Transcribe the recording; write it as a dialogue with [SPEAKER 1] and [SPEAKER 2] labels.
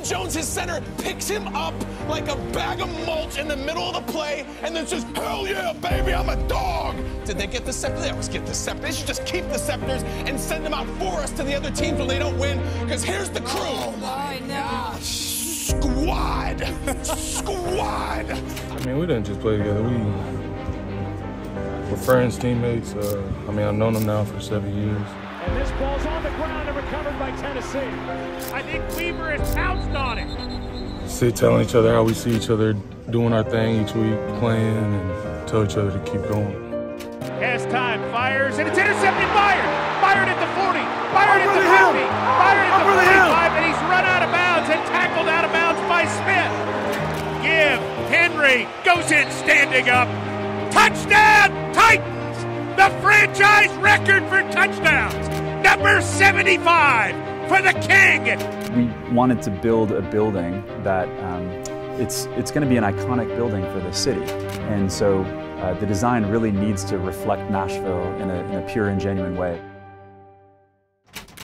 [SPEAKER 1] Jim Jones, his center, picks him up like a bag of mulch in the middle of the play and then says, Hell yeah, baby, I'm a dog. Did they get the scepter? They always get the scepter. They should just keep the scepters and send them out for us to the other teams when they don't win. Because here's the crew. Oh
[SPEAKER 2] my gosh.
[SPEAKER 1] Squad. Squad.
[SPEAKER 3] I mean, we didn't just play together. We we're friends, teammates. Uh, I mean, I've known them now for seven years.
[SPEAKER 4] And this ball's on the ground and recovered by
[SPEAKER 5] I think Weaver has pounced on it.
[SPEAKER 3] Sit telling each other how we see each other doing our thing each week, playing, and tell each other to keep going.
[SPEAKER 5] Has time, fires, and it's intercepted. Byard. Fired at the 40. Byard at the 50. Byard at the 45, and he's run out of bounds and tackled out of bounds by Smith. Give. Henry goes in standing up. Touchdown, Titans! The franchise record for touchdowns. Number 75 for the King.
[SPEAKER 6] We wanted to build a building that um, it's it's going to be an iconic building for the city, and so uh, the design really needs to reflect Nashville in a, in a pure and genuine way.